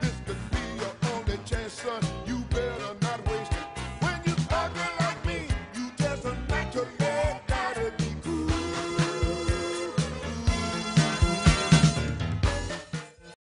This could be your only chance, son.